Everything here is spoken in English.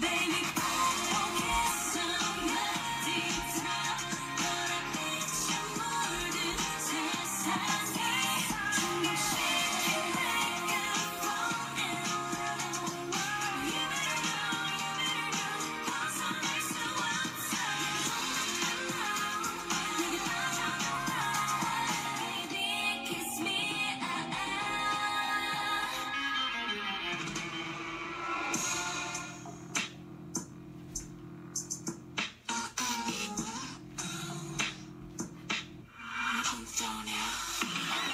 Baby, Don't know.